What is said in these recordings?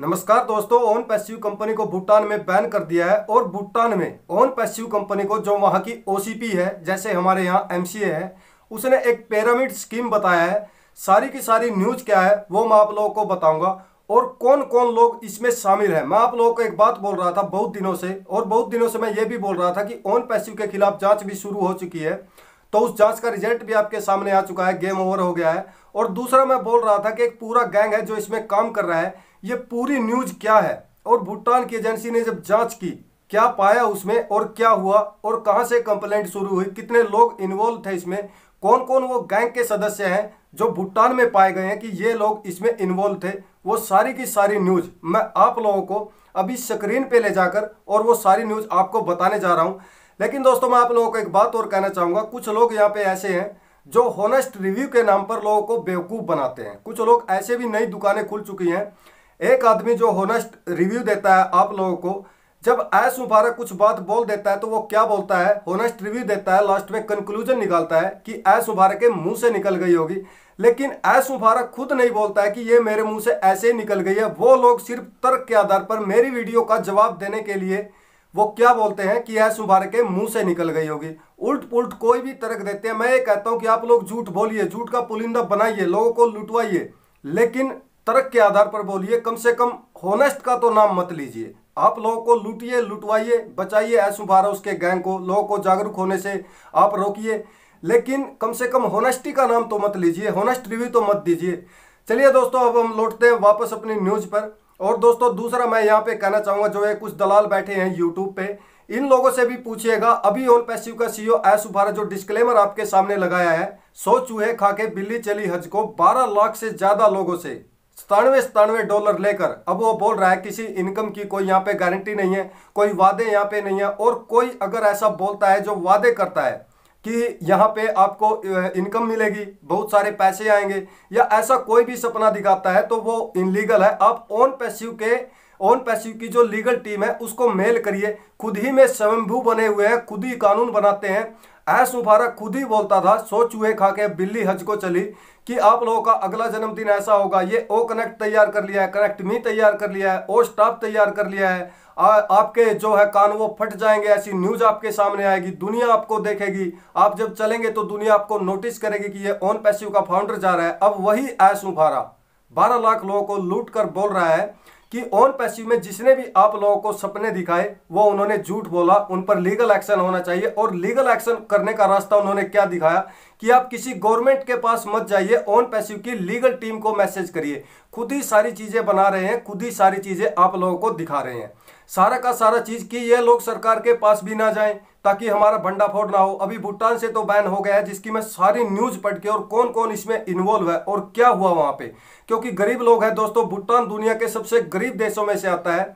नमस्कार दोस्तों, own passive company को भूटान में बैन कर दिया है और भूटान में ओन पैसिव कंपनी को जो वहाँ की ओसीपी है, जैसे हमारे यहाँ एमसीए है, उसने एक पिरामिड स्कीम बताया है। सारी की सारी न्यूज़ क्या है, वो मैं आप लोगों को बताऊँगा। और कौन कौन लोग इसमें शामिल है? मैं आप लोगों को एक बात बोल रहा था बहुत दिनों से, और बहुत दिनों से मैं ये भी बोल रहा था कि ओन पैसिव के खिलाफ जाँच भी शुरू हो चुकी है। तो उस जाँच का रिज़ल्ट भी आपके सामने आ चुका है गेम ओवर हो गया है। और दूसरा मैं बोल रहा था कि एक पूरा गैंग है जो इसमें काम कर रहा है। ये पूरी न्यूज़ क्या है? और भूटान की एजेंसी ने जब जाँच की, क्या पाया उसमें और क्या हुआ? और कहाँ से कंप्लेंट शुरू हुई? कितने लोग इन्वॉल्व थे इसमें? कौन कौन वो गैंग के सदस्य हैं जो भूटान में पाए गए हैं कि ये लोग इसमें इन्वॉल्व थे? वो सारी की सारी न्यूज़ मैं आप लोगों को अभी स्क्रीन पे ले जाकर और वो सारी न्यूज़ आपको बताने जा रहा हूँ। लेकिन दोस्तों, मैं आप लोगों को एक बात और कहना चाहूँगा। कुछ लोग यहाँ पे ऐसे हैं जो होनेस्ट रिव्यू के नाम पर लोगों को बेवकूफ़ बनाते हैं। कुछ लोग ऐसे भी नई दुकानें खुल चुकी हैं एक आदमी जो होनेस्ट रिव्यू देता है आप लोगों को, जब ऐस मुबारक कुछ बात बोल देता है तो वो क्या बोलता है? होनेस्ट रिव्यू देता है लास्ट में कंक्लूजन निकालता है कि ऐस मुबारक के मुँह से निकल गई होगी। लेकिन ऐस मुबारक खुद नहीं बोलता है कि ये मेरे मुँह से ऐसे ही निकल गई है। वो लोग सिर्फ़ तर्क के आधार पर मेरी वीडियो का जवाब देने के लिए वो क्या बोलते हैं कि ऐस मुबारक के मुँह से निकल गई होगी। उल्ट पुल्ट कोई भी तर्क देते हैं। मैं ये कहता हूँ कि आप लोग झूठ बोलिए, झूठ का पुलिंदा बनाइए, लोगों को लुटवाइए। लेकिन तर्क के आधार पर बोलिए, कम से कम होनेस्ट का तो नाम मत लीजिए। आप लोगों को लूटिए, लुटवाइए, बचाइए ऐसु बारा उसके गैंग को, लोगों को जागरूक होने से आप रोकिए। लेकिन कम से कम होनेस्टी का नाम तो मत लीजिए होनेस्ट रिव्यू तो मत दीजिए। चलिए दोस्तों, अब हम लौटते हैं वापस अपनी न्यूज़ पर। और दोस्तों, दूसरा मैं यहाँ पे कहना चाहूँगा, जो है कुछ दलाल बैठे हैं यूट्यूब पे, इन लोगों से भी पूछिएगा। अभी ओन पैसिव का सीईओ एस उभारा, जो डिस्क्लेमर आपके सामने लगाया है, सौ चूहे खा के बिल्ली चली हज को 12 लाख से ज़्यादा लोगों से। सतानवे सतानवे डॉलर लेकर, अब वो बोल रहा है किसी इनकम की कोई यहाँ पे गारंटी नहीं है, कोई वादे यहाँ पे नहीं है, और कोई अगर ऐसा बोलता है जो वादे करता है कि यहाँ पे आपको इनकम मिलेगी, बहुत सारे पैसे आएँगे, या ऐसा कोई भी सपना दिखाता है तो वो इनलीगल है। आप ओन पैसिव के ओन पैसिव की जो लीगल टीम है, उसको मेल करिए। खुद ही में स्वयंभू बने हुए हैं, खुद ही कानून बनाते हैं ऐस मुबारक खुद ही बोलता था सो चूहे खा के बिल्ली हज को चली कि आप लोगों का अगला जन्मदिन ऐसा होगा ये ओ कनेक्ट तैयार कर लिया है कनेक्ट मी तैयार कर लिया है ओ स्टाफ तैयार कर लिया है आ, आपके जो है कान वो फट जाएँगे ऐसी न्यूज़ आपके सामने आएगी दुनिया आपको देखेगी आप जब चलेंगे तो दुनिया आपको नोटिस करेगी कि ये ऑन पैसिव का फाउंडर जा रहा है अब वही ऐस उभारा बारह लाख लोगों को लूट कर बोल रहा है कि ऑन पैसिव में जिसने भी आप लोगों को सपने दिखाए, वो उन्होंने झूठ बोला, उन पर लीगल एक्शन होना चाहिए और लीगल एक्शन करने का रास्ता उन्होंने क्या दिखाया? कि आप किसी गवर्नमेंट के पास मत जाइए ऑन पैसिव की लीगल टीम को मैसेज करिए। खुद ही सारी चीज़ें बना रहे हैं, खुद ही सारी चीज़ें आप लोगों को दिखा रहे हैं। सारा का सारा चीज़ कि ये लोग सरकार के पास भी ना जाएँ, ताकि हमारा भंडाफोड़ ना हो। अभी भूटान से तो बैन हो गया है, जिसकी मैं सारी न्यूज़ पढ़ के और कौन कौन इसमें इन्वॉल्व है और क्या हुआ वहाँ पे। क्योंकि गरीब लोग हैं दोस्तों, भूटान दुनिया के सबसे गरीब देशों में से आता है।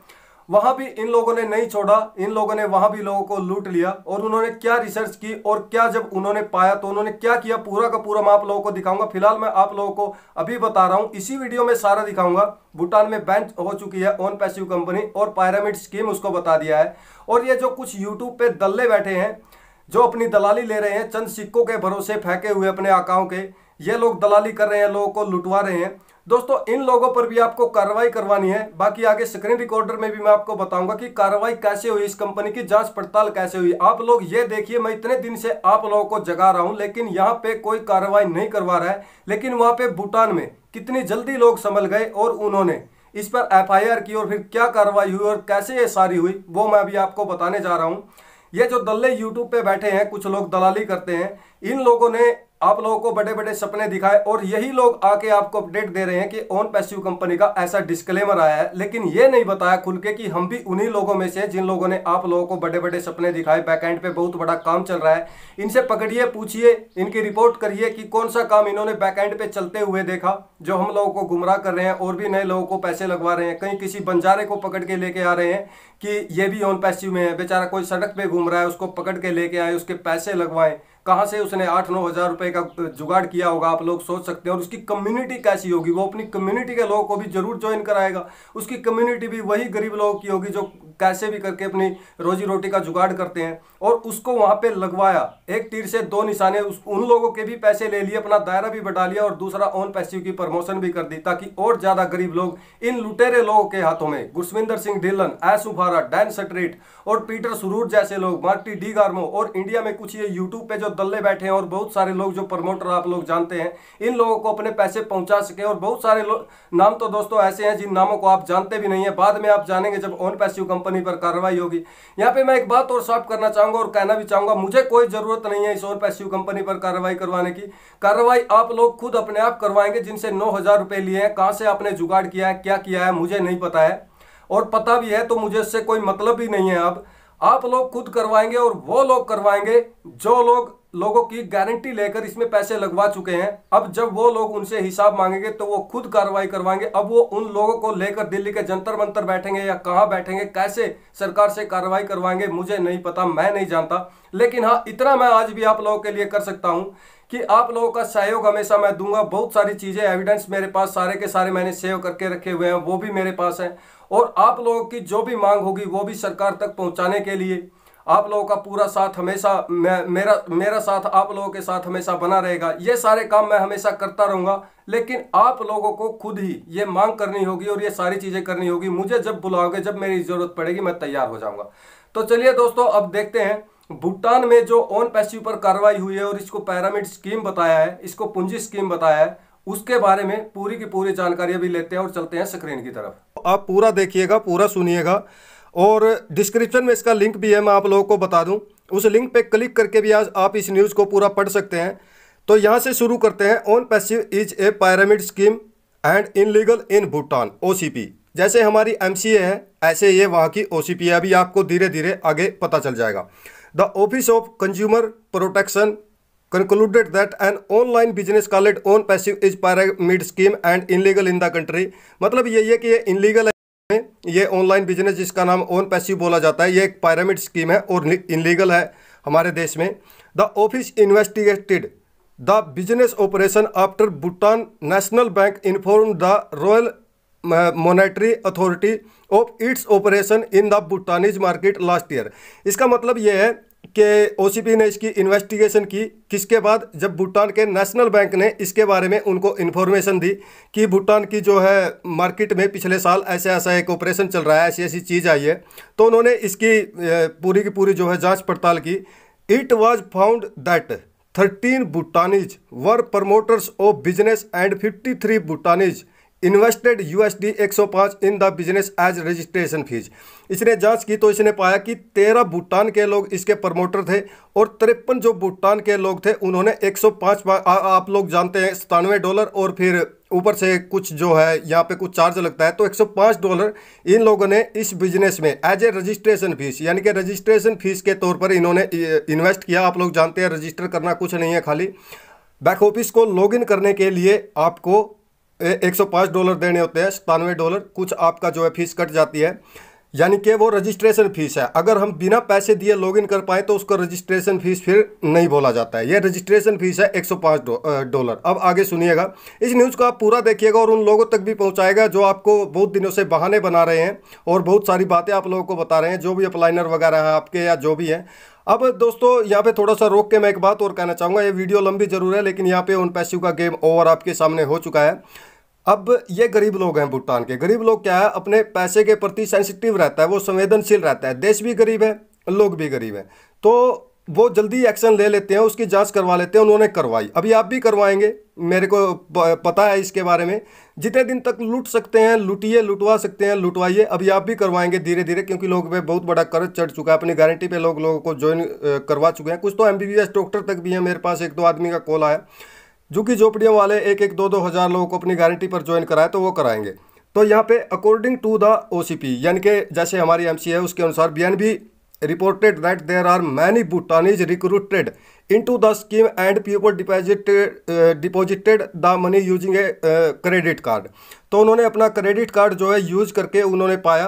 वहाँ भी इन लोगों ने नहीं छोड़ा, इन लोगों ने वहाँ भी लोगों को लूट लिया और उन्होंने क्या रिसर्च की और क्या जब उन्होंने पाया तो उन्होंने क्या किया, पूरा का पूरा मैं आप लोगों को दिखाऊँगा। फ़िलहाल मैं आप लोगों को अभी बता रहा हूँ, इसी वीडियो में सारा दिखाऊँगा। भूटान में बैन हो चुकी है ऑन पैसिव कंपनी और पायरामिड स्कीम उसको बता दिया है। और ये जो कुछ यूट्यूब पे दल्ले बैठे हैं, जो अपनी दलाली ले रहे हैं, चंद सिक्कों के भरोसे फेंके हुए अपने आकाओं के, ये लोग दलाली कर रहे हैं, लोगों को लुटवा रहे हैं। दोस्तों, इन लोगों पर भी आपको कार्रवाई करवानी है। बाकी आगे स्क्रीन रिकॉर्डर में भी मैं आपको बताऊँगा कि कार्रवाई कैसे हुई, इस कंपनी की जाँच पड़ताल कैसे हुई। आप लोग ये देखिए, मैं इतने दिन से आप लोगों को जगा रहा हूँ, लेकिन यहाँ पे कोई कार्रवाई नहीं करवा रहा है। लेकिन वहाँ पे भूटान में कितनी जल्दी लोग संभल गए और उन्होंने इस पर एफआईआर की और फिर क्या कार्रवाई हुई और कैसे ये सारी हुई, वो मैं अभी आपको बताने जा रहा हूँ। ये जो दल्ले यूट्यूब पे बैठे हैं, कुछ लोग दलाली करते हैं, इन लोगों ने आप लोगों को बड़े बड़े सपने दिखाए और यही लोग आके आपको अपडेट दे रहे हैं कि ऑन पैसिव कंपनी का ऐसा डिस्क्लेमर आया है। लेकिन ये नहीं बताया खुल के कि हम भी उन्हीं लोगों में से जिन लोगों ने आप लोगों को बड़े बड़े सपने दिखाए। बैकएंड पे बहुत बड़ा काम चल रहा है। इनसे पकड़िए, पूछिए, इनकी रिपोर्ट करिए कि कौन सा काम इन्होंने बैकएंड पे चलते हुए देखा, जो हम लोगों को गुमराह कर रहे हैं और भी नए लोगों को पैसे लगवा रहे हैं। कहीं किसी बंजारे को पकड़ के लेके आ रहे हैं कि ये भी ऑन पैसिव में है। बेचारा कोई सड़क पर घूम रहा है, उसको पकड़ के लेके आए, उसके पैसे लगवाएँ। कहाँ से उसने आठ नौ हज़ार रुपये का जुगाड़ किया होगा, आप लोग सोच सकते हैं। और उसकी कम्युनिटी कैसी होगी? वो अपनी कम्युनिटी के लोगों को भी ज़रूर ज्वाइन कराएगा। उसकी कम्युनिटी भी वही गरीब लोगों की होगी जो कैसे भी करके अपनी रोजी रोटी का जुगाड़ करते हैं और उसको वहाँ पे लगवाया। एक तीर से दो निशाने उस, उन लोगों के भी पैसे ले लिए, अपना दायरा भी बढ़ा लिया और दूसरा ऑन पैसिव की प्रमोशन भी कर दी ताकि और ज़्यादा गरीब लोग इन लुटेरे लोगों के हाथों में गुरसविंदर सिंह ढिल्लन, एस डैन सट्रेट और पीटर सुरूर जैसे लोग, मार्टी डी गार्मो और इंडिया में कुछ ये यूट्यूब पे जो दल्ले बैठे हैं और बहुत सारे लोग जो प्रमोटर आप लोग जानते हैं, इन लोगों को अपने पैसे पहुँचा सके और बहुत सारे नाम तो दोस्तों ऐसे हैं जिन नामों को आप जानते भी नहीं है, बाद में आप जानेंगे जब ऑन पैसिव कंपनी पर कार्रवाई होगी। यहाँ पे मैं एक बात और साफ़ करना चाहूँगा और कहना भी चाहूँगा, मुझे कोई ज़रूरत नहीं है इस ऑन पैसिव कंपनी पर कार्रवाई करवाने की। कार्रवाई आप लोग खुद अपने आप करवाएँगे, जिनसे नौ हज़ार रुपए लिए हैं, कहाँ से आपने जुगाड़ किया है, क्या किया है, मुझे नहीं पता है। और पता भी है तो मुझे इससे कोई मतलब ही नहीं है अब। आप लोग खुद करवाएँगे और वो लोग करवाएँगे, जो लोग लोगों की गारंटी लेकर इसमें पैसे लगवा चुके हैं। अब जब वो लोग उनसे हिसाब मांगेंगे तो वो खुद कार्रवाई करवाएँगे। अब वो उन लोगों को लेकर दिल्ली के जंतर मंतर बैठेंगे या कहाँ बैठेंगे, कैसे सरकार से कार्रवाई करवाएँगे, मुझे नहीं पता, मैं नहीं जानता। लेकिन हाँ इतना मैं आज भी आप लोगों के लिए कर सकता हूँ कि आप लोगों का सहयोग हमेशा मैं दूँगा। बहुत सारी चीज़ें एविडेंस मेरे पास, सारे के सारे मैंने सेव करके रखे हुए हैं, वो भी मेरे पास है। और आप लोगों की जो भी मांग होगी, वो भी सरकार तक पहुँचाने के लिए आप लोगों का पूरा साथ हमेशा मेरा मेरा साथ आप लोगों के साथ हमेशा बना रहेगा। ये सारे काम मैं हमेशा करता रहूँगा, लेकिन आप लोगों को खुद ही ये मांग करनी होगी और ये सारी चीज़ें करनी होगी। मुझे जब बुलाओगे, जब मेरी ज़रूरत पड़ेगी, मैं तैयार हो जाऊँगा। तो चलिए दोस्तों, अब देखते हैं। भूटान में जो ऑन पैसिव पर कार्रवाई हुई है और इसको पैरामिड स्कीम बताया है, इसको पूंजी स्कीम बताया है, उसके बारे में पूरी की पूरी जानकारी भी लेते हैं और चलते हैं स्क्रीन की तरफ़। आप पूरा देखिएगा, पूरा सुनिएगा। और डिस्क्रिप्शन में इसका लिंक भी है, मैं आप लोगों को बता दूँ। उस लिंक पे क्लिक करके भी आज आप इस न्यूज़ को पूरा पढ़ सकते हैं। तो यहाँ से शुरू करते हैं। OnPassive is a pyramid scheme and illegal in Bhutan OCP जैसे हमारी एमसीए है, ऐसे ये वहाँ की ओ है। अभी आपको धीरे धीरे आगे पता चल जाएगा। The Office of Consumer Protection concluded that an online business called own passive is pyramid scheme and illegal in the country मतलब यही है कि ये इनलीगल है ये ऑनलाइन बिज़नेस जिसका नाम ओन पैसिव बोला जाता है, ये एक पायरामिड स्कीम है और इनलीगल है हमारे देश में। The Office investigated the business operation after Bhutan National Bank inform the Royal Monetary Authority of its operation in the Bhutanese market last year इसका मतलब यह है कि ओसीपी ने इसकी इन्वेस्टिगेशन की। किसके बाद? जब भूटान के नेशनल बैंक ने इसके बारे में उनको इन्फॉर्मेशन दी कि भूटान की जो है मार्केट में पिछले साल ऐसे ऐसा एक ऑपरेशन चल रहा है, ऐसी ऐसी चीज़ आई है। तो उन्होंने इसकी पूरी की पूरी जो है जाँच पड़ताल की। It was found that thirteen Bhutanese were promoters of business and fifty three Bhutanese invested USD 105 in the business as registration fee. इसने जाँच की तो इसने पाया कि तेरह भूटान के लोग इसके प्रमोटर थे और तिरपन जो भूटान के लोग थे उन्होंने 105 आ, आप लोग जानते हैं सतानवे डॉलर और फिर ऊपर से कुछ जो है यहाँ पे कुछ चार्ज लगता है। तो 105 डॉलर इन लोगों ने इस बिज़नेस में एज ए रजिस्ट्रेशन फ़ीस यानी कि रजिस्ट्रेशन फ़ीस के तौर पर इन्होंने इन्वेस्ट किया। आप लोग जानते हैं रजिस्टर करना कुछ नहीं है खाली। बैक ऑफ़िस को लॉगिन करने के लिए आपको एक सौ पाँच डॉलर देने होते हैं सतानवे डॉलर, कुछ आपका जो है फ़ीस कट जाती है। यानी कि वो रजिस्ट्रेशन फ़ीस है। अगर हम बिना पैसे दिए लॉगिन कर पाए तो उसका रजिस्ट्रेशन फ़ीस फिर नहीं बोला जाता है। ये रजिस्ट्रेशन फ़ीस है एक सौ पाँच डॉलर। अब आगे सुनिएगा। इस न्यूज़ को आप पूरा देखिएगा और उन लोगों तक भी पहुंचाएगा जो आपको बहुत दिनों से बहाने बना रहे हैं और बहुत सारी बातें आप लोगों को बता रहे हैं। जो भी अप्लाइनर वगैरह है आपके या जो भी है अब दोस्तों, यहाँ पे थोड़ा सा रोक के मैं एक बात और कहना चाहूँगा, ये वीडियो लंबी ज़रूर है, लेकिन यहाँ पे उन पैसिव का गेम ओवर आपके सामने हो चुका है। अब ये गरीब लोग हैं भूटान के। गरीब लोग क्या है, अपने पैसे के प्रति सेंसिटिव रहता है, वो संवेदनशील रहता है। देश भी गरीब है, लोग भी गरीब हैं। तो वो जल्दी एक्शन ले लेते हैं, उसकी जाँच करवा लेते हैं, उन्होंने करवाई। अभी आप भी करवाएँगे, मेरे को पता है इसके बारे में। जितने दिन तक लूट सकते हैं, लुटिए, लुटवा सकते हैं, लुटवाइए, अभी आप भी करवाएँगे धीरे धीरे क्योंकि लोग पे बहुत बड़ा कर्ज चढ़ चुका है। अपनी गारंटी पे लोग, लोगों को ज्वाइन करवा चुके हैं। कुछ तो एमबीबीएस डॉक्टर तक भी हैं, मेरे पास एक दो आदमी का कॉल आया। जो कि झोपड़ियों वाले एक एक, दो दो हज़ार लोगों को अपनी गारंटी पर ज्वाइन कराए तो वो कराएँगे। तो यहाँ पे अकॉर्डिंग टू द ओसीपी यानी कि जैसे हमारी एम है, उसके अनुसार B B reported that there are many Bhutanese recruited into the scheme and people deposit deposited the money using a credit card तो उन्होंने अपना क्रेडिट कार्ड जो है यूज़ करके उन्होंने पाया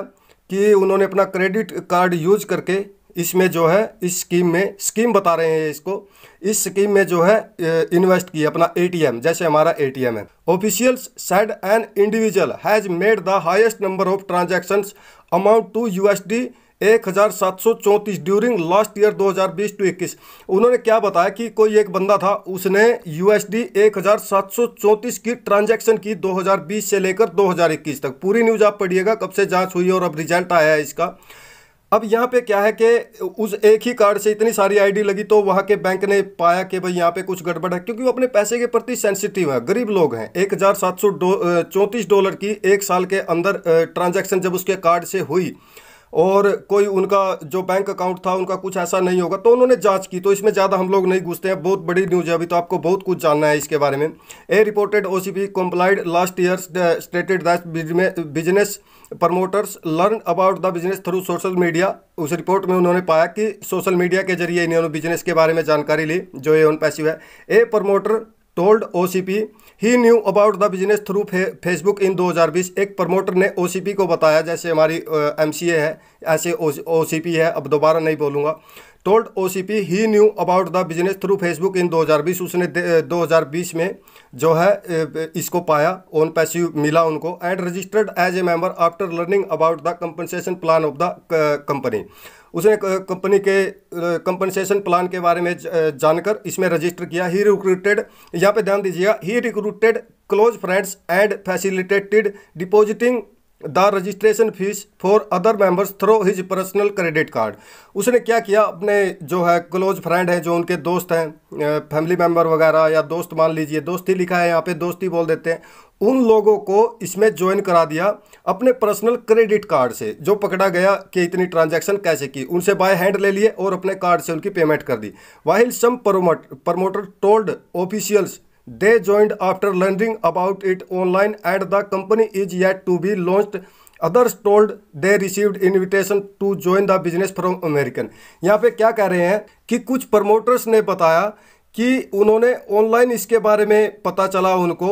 कि उन्होंने अपना क्रेडिट कार्ड यूज़ करके इसमें जो है, इस स्कीम में स्कीम बता रहे हैं इसको, इस स्कीम में जो है इन्वेस्ट किया अपना एटीएम जैसे हमारा एटीएम है। Officials said an individual has made the highest number of transactions amount to USD एक हज़ार सात सौ चौंतीस ड्यूरिंग लास्ट ईयर 2020 टू 21 उन्होंने क्या बताया कि कोई एक बंदा था, उसने यूएसडी एक हज़ार सात सौ चौंतीस की ट्रांजैक्शन की 2020 से लेकर 2021 तक। पूरी न्यूज़ आप पढ़िएगा, कब से जाँच हुई और अब रिज़ल्ट आया है इसका। अब यहाँ पे क्या है कि उस एक ही कार्ड से इतनी सारी आईडी लगी तो वहाँ के बैंक ने पाया कि भाई यहाँ पे कुछ गड़बड़ है, क्योंकि वो अपने पैसे के प्रति सेंसिटिव है, गरीब लोग हैं। एक हज़ार सात सौ चौंतीस डॉलर की एक साल के अंदर ट्रांजैक्शन जब उसके कार्ड से हुई और कोई उनका जो बैंक अकाउंट था, उनका कुछ ऐसा नहीं होगा तो उन्होंने जाँच की। तो इसमें ज़्यादा हम लोग नहीं घुसते हैं। बहुत बड़ी न्यूज़ है अभी तो आपको बहुत कुछ जानना है इसके बारे में। A reported O C P complied last year stated that business promoters learn about the business through social media उस रिपोर्ट में उन्होंने पाया कि सोशल मीडिया के ज़रिए इन्होंने बिज़नेस के बारे में जानकारी ली, जो ये उन पैसिव है। A promoter he knew about the business through Facebook in 2020 एक प्रमोटर ने पी को बताया, जैसे हमारी ए है, ऐसे पी है, अब दोबारा नहीं बोलूँगा। Told O C P he knew about the business through Facebook in 2020 उसने 2020 में जो है इसको पाया ओन पैसिव मिला उनको and registered as a member after learning about the compensation plan of the company उसने कंपनी के कंपनसेशन प्लान के बारे में जानकर इसमें रजिस्टर किया। ही रिक्रूटेड यहाँ पे ध्यान दीजिएगा he recruited close friends and facilitated depositing the registration fee for other members through his personal credit card. उसने क्या किया? अपने जो है क्लोज फ्रेंड हैं, जो उनके दोस्त हैं फैमिली मेंबर वगैरह या दोस्त मान लीजिए, दोस्ती लिखा है, यहाँ पे दोस्ती बोल देते हैं, उन लोगों को इसमें ज्वाइन करा दिया अपने पर्सनल क्रेडिट कार्ड से, जो पकड़ा गया कि इतनी ट्रांजैक्शन कैसे की। उनसे बाय हैंड ले लिए और अपने कार्ड से उनकी पेमेंट कर दी। While some promoter told officials they joined after learning about it online at the company is yet to be launch others told they received invitation to join the business from American यहाँ पे क्या कह रहे हैं कि कुछ promoters ने बताया कि उन्होंने ऑनलाइन इसके बारे में पता चला उनको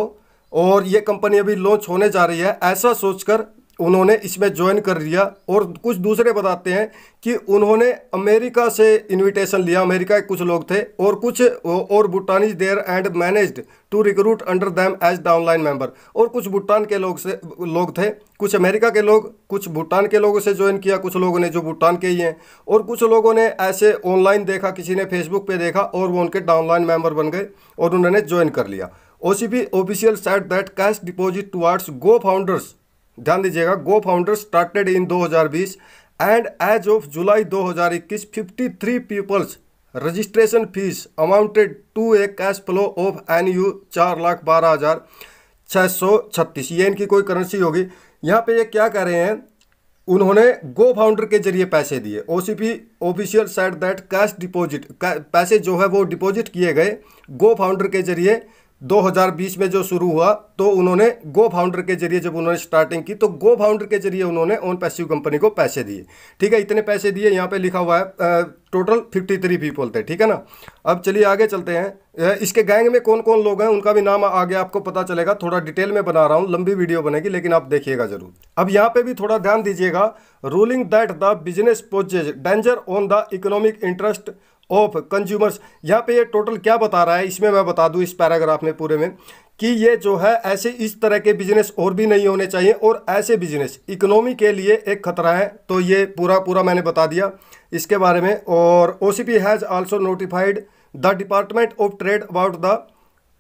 और ये कंपनी अभी लॉन्च होने जा रही है, ऐसा सोचकर उन्होंने इसमें ज्वाइन कर लिया और कुछ दूसरे बताते हैं कि उन्होंने अमेरिका से इनविटेशन लिया। अमेरिका के कुछ लोग थे और कुछ और Bhutani there and managed to recruit under them as the online member और कुछ भूटान के लोग से, लोग थे, कुछ अमेरिका के लोग, कुछ भूटान के लोगों से ज्वाइन किया, कुछ लोगों ने जो भूटान के ही हैं। और कुछ लोगों ने ऐसे ऑनलाइन देखा, किसी ने फेसबुक पे देखा और वो उनके डाउनलाइन मेंबर बन गए और उन्होंने ज्वाइन कर लिया। O C P official said that cash deposit towards go founders ध्यान दीजिएगा go founder started in 2020 and as of July 2021 53 peoples registration fee amounted to a cash flow of an U चार लाख बारह हज़ार छः सौ छत्तीस। ये इनकी कोई करेंसी होगी। यहाँ पे ये क्या कह रहे हैं? उन्होंने गो फाउंडर के ज़रिए पैसे दिए। O C P official said that cash deposit पैसे जो है वो डिपॉजिट किए गए गो फाउंडर के ज़रिए। 2020 में जो शुरू हुआ तो उन्होंने गो फाउंडर के ज़रिए जब उन्होंने स्टार्टिंग की तो गो फाउंडर के ज़रिए उन्होंने ओन पैसिव कंपनी को पैसे दिए। ठीक है, इतने पैसे दिए, यहाँ पे लिखा हुआ है टोटल 53 पीपल थे, ठीक है ना? अब चलिए आगे चलते हैं। इसके गैंग में कौन कौन लोग हैं, उनका भी नाम आगे आपको पता चलेगा। थोड़ा डिटेल में बना रहा हूँ, लंबी वीडियो बनेगी, लेकिन आप देखिएगा ज़रूर। अब यहाँ पे भी थोड़ा ध्यान दीजिएगा ruling that the business poses danger on the economic interest of consumers यहाँ पे ये टोटल क्या बता रहा है? इसमें मैं बता दूँ इस पैराग्राफ में पूरे में कि ये जो है, ऐसे इस तरह के बिज़नेस और भी नहीं होने चाहिए और ऐसे बिज़नेस इकोनॉमी के लिए एक खतरा है। तो ये पूरा पूरा मैंने बता दिया इसके बारे में। और O C P has also notified the Department of Trade about the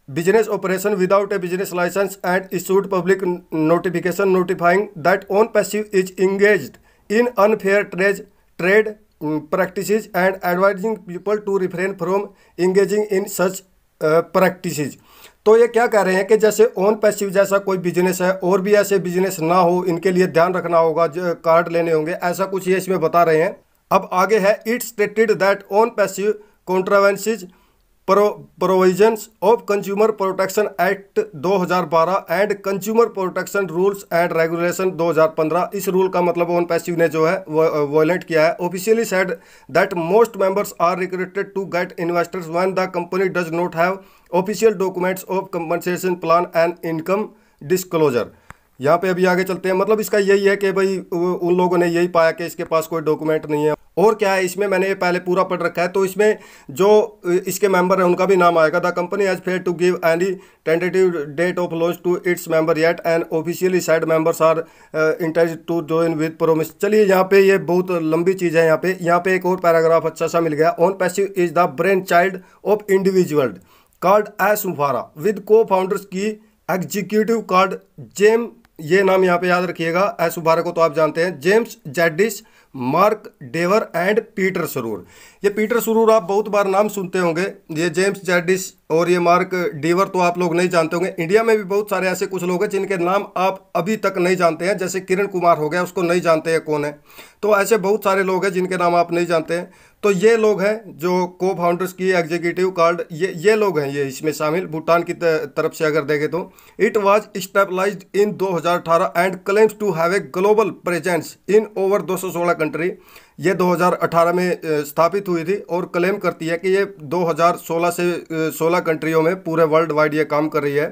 business operation without a business license and issued public notification notifying that OnPassive is engage in unfair trades trade practices and advising people to refrain from engaging in such practice तो ये क्या कह रहे हैं कि जैसे own passive जैसा कोई बिज़नेस है और भी ऐसे बिज़नेस ना हो, इनके लिए ध्यान रखना होगा कार्ड लेने होंगे, ऐसा कुछ ये इसमें बता रहे हैं। अब आगे है it stated that OnPassive contravenes provisions of Consumer Protection Act 2012 and Consumer Protection rules and regulation 2015 इस रूल का मतलब ओन पैसिव ने जो है वॉयलेंट किया है। Officially said that most members are recruited to get investors when the company does not have official documents of compensation plan and income disclosure यहाँ पे अभी आगे चलते हैं। मतलब इसका यही है कि भाई उन लोगों ने यही पाया कि इसके पास कोई डॉक्यूमेंट नहीं है। और क्या है, इसमें मैंने पहले पूरा पढ़ रखा है। तो इसमें जो इसके मेंबर है, उनका भी नाम आएगा। The company has fair to give any tentative date of launch to its member yet and officially said members are intend to join with promise चलिए, यहाँ पे ये बहुत लंबी चीज़ है यहाँ पे। यहाँ पे एक और पैराग्राफ अच्छा सा मिल गया। OnPassive is the brain child of individual card Ash उफारा with co founders key executive card GeM ये नाम यहाँ पे याद रखिएगा, एस उफारा को तो आप जानते हैं। James Jadis, Mark Dever and Peter सरूर। ये पीटर सरूर आप बहुत बार नाम सुनते होंगे। ये जेम्स जेडिस और ये मार्क डेवर तो आप लोग नहीं जानते होंगे। इंडिया में भी बहुत सारे ऐसे कुछ लोग हैं जिनके नाम आप अभी तक नहीं जानते हैं। जैसे किरण कुमार हो गया, उसको नहीं जानते हैं कौन है। तो ऐसे बहुत सारे लोग हैं जिनके नाम आप नहीं जानते हैं। तो ये लोग हैं जो को फाउंडर्स की एग्जीक्यूटिव कार्ड ये ये लोग हैं ये इसमें शामिल, भूटान की तरफ़ से अगर देखें तो। It was stabilized in 2018 and claims to have a global presence in over 216 country ये 2018 में स्थापित हुई थी और क्लेम करती है कि ये 2016 से 16 कंट्रियों में पूरे वर्ल्ड वाइड ये काम कर रही है।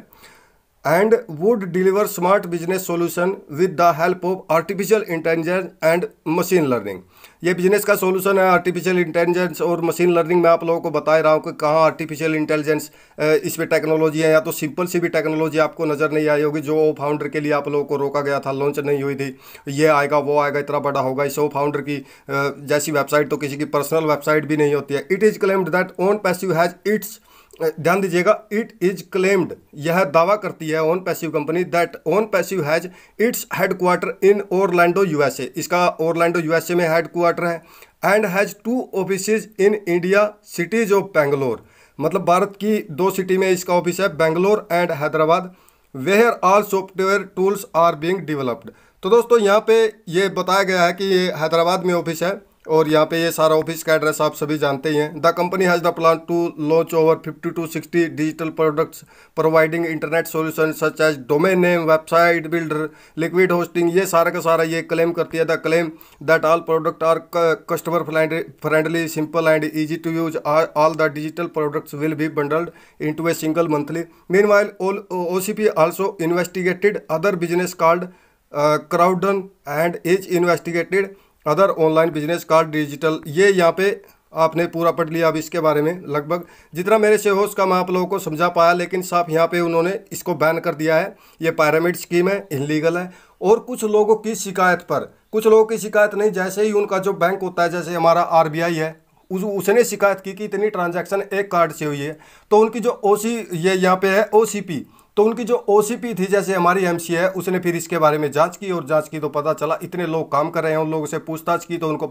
And would deliver smart business solution with the help of artificial intelligence and machine learning ये बिज़नेस का सॉल्यूशन है आर्टिफिशियल इंटेलिजेंस और मशीन लर्निंग मैं आप लोगों को बता रहा हूँ कि कहाँ आर्टिफिशियल इंटेलिजेंस इसमें टेक्नोलॉजी है। या तो सिंपल सी भी टेक्नोलॉजी आपको नज़र नहीं आई होगी, जो ओ फाउंडर के लिए आप लोगों को रोका गया था लॉन्च नहीं हुई थी। ये आएगा, वो आएगा, इतना बड़ा होगा। इस फाउंडर की जैसी वेबसाइट तो किसी की पर्सनल वेबसाइट भी नहीं होती है। It is claimed that OnPassive has its ध्यान दीजिएगा इट इज़ क्लेम्ड यह दावा करती है OnPassive company that OnPassive has its headquarter in Orlando USA इसका ओरलैंडो यूएसए में हेडक्वार्टर है and has two office in India cities of Bangalore मतलब भारत की दो सिटी में इसका ऑफ़िस है Bangalore and Hyderabad where all software tools are being developed तो दोस्तों, यहाँ पे ये बताया गया है कि ये हैदराबाद में ऑफ़िस है। और यहाँ पे ये सारा ऑफ़िस का एड्रेस आप सभी जानते ही हैं। The company has the plan to launch over 50 to 60 digital products providing internet solution such as domain name website builder liquid hosting ये सारा का सारा ये क्लेम करती है। The claim that all product are customer friendly simple and easy to use all the digital products will be bundled into a single monthly meanwhile O C P also investigated other business card क्राउडन and is investigated other online business card digital, ये यहाँ पे आपने पूरा पढ़ लिया अब इसके बारे में लगभग। जितना मेरे से हो उसका मैं आप लोगों को समझा पाया, लेकिन साफ़ यहाँ पे उन्होंने इसको बैन कर दिया है। ये पैरामिड स्कीम है इनलीगल है। और कुछ लोगों की शिकायत पर, कुछ लोगों की शिकायत नहीं, जैसे ही उनका जो बैंक होता है, जैसे हमारा आरबीआई है, उस, उसने शिकायत की कि इतनी ट्रांजैक्शन एक कार्ड से हुई है। तो उनकी जो ओ ये यहाँ पे है ओसीपी तो उनकी जो ओसीपी थी, जैसे हमारी एम है, उसने फिर इसके बारे में जाँच की और जाँच की तो पता चला, इतने लोग काम कर रहे हैं, उन लोगों से पूछताछ की तो उनको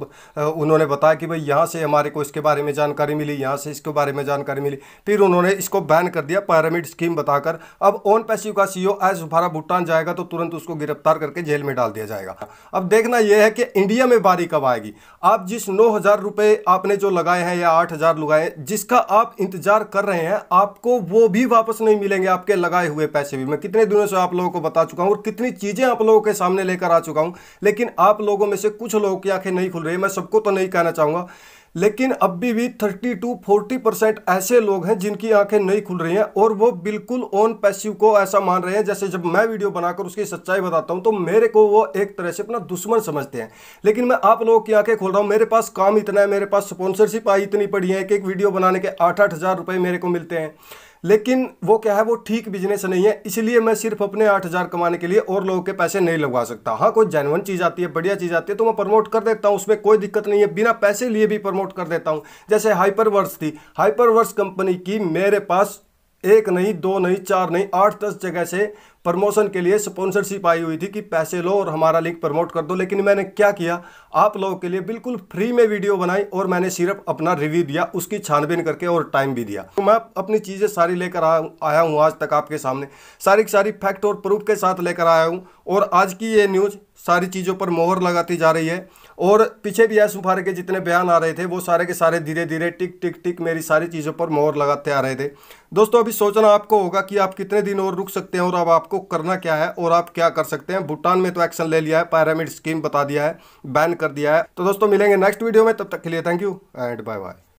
उन्होंने बताया कि भाई यहाँ से हमारे को इसके बारे में जानकारी मिली, यहाँ से इसके बारे में जानकारी मिली। फिर उन्होंने इसको बैन कर दिया पैरामिड स्कीम बताकर। अब ओन पैसिव का सी एज फारा भूटान जाएगा तो तुरंत उसको गिरफ़्तार करके जेल में डाल दिया जाएगा। अब देखना यह है कि इंडिया में बारी कब आएगी। आप जिस नौ हज़ार आपने जो लगाए हैं या आठ हज़ार लगाए जिसका आप इंतज़ार कर रहे हैं, आपको वो भी वापस नहीं मिलेंगे, आपके लगाए हुए पैसे भी। मैं कितने दिनों से आप लोगों को बता चुका हूँ और कितनी चीज़ें आप लोगों के सामने लेकर आ चुका हूँ, लेकिन आप लोगों में से कुछ लोगों की आँखें नहीं खुल रही मैं सबको तो नहीं कहना चाहूँगा, लेकिन अभी भी थर्टी टू, फोर्टी परसेंट ऐसे लोग हैं जिनकी आँखें नहीं खुल रही हैं और वो बिल्कुल ऑन पैसिव को ऐसा मान रहे हैं, जैसे जब मैं वीडियो बनाकर उसकी सच्चाई बताता हूँ तो मेरे को वो एक तरह से अपना दुश्मन समझते हैं। लेकिन मैं आप लोगों की आँखें खोल रहा हूँ, मेरे पास काम इतना है, मेरे पास स्पॉन्सरशिप आई इतनी पड़ी है एक एक वीडियो बनाने के आठ आठ हज़ार मेरे को मिलते हैं। लेकिन वो क्या है, वो ठीक बिज़नेस नहीं है, इसलिए मैं सिर्फ़ अपने आठ हज़ार कमाने के लिए और लोगों के पैसे नहीं लगवा सकता। हाँ कोई जैनवन चीज़ आती है, बढ़िया चीज़ आती है तो मैं प्रमोट कर देता हूँ, उसमें कोई दिक्कत नहीं है, बिना पैसे लिए भी प्रमोट कर देता हूँ। जैसे हाइपरवर्स थी हाइपरवर्स कंपनी की मेरे पास एक नहीं, दो नहीं, चार नहीं, आठ, दस जगह से प्रमोशन के लिए स्पॉन्सरशिप आई हुई थी कि पैसे लो और हमारा लिंक प्रमोट कर दो, लेकिन मैंने क्या किया, आप लोगों के लिए बिल्कुल फ्री में वीडियो बनाई और मैंने सिर्फ़ अपना रिव्यू दिया, उसकी छानबीन करके और टाइम भी दिया। तो मैं अपनी चीज़ें सारी लेकर आया हूँ आज तक आपके सामने। सारी सारी फैक्ट और प्रूफ के साथ लेकर आया हूँ और आज की ये न्यूज़ सारी चीज़ों पर मोहर लगाती जा रही है। और पीछे भी एस उफारे के जितने बयान आ रहे थे, वो सारे के सारे धीरे धीरे टिक टिक टिक मेरी सारी चीज़ों पर मोहर लगाते आ रहे थे। दोस्तों, अभी सोचना आपको होगा कि आप कितने दिन और रुक सकते हैं और अब आपको करना क्या है और आप क्या कर सकते हैं। भूटान में तो एक्शन ले लिया है पैरामिड स्कीम बता दिया है बैन कर दिया है। तो दोस्तों, मिलेंगे नेक्स्ट वीडियो में, तब तक के लिए thank you and bye bye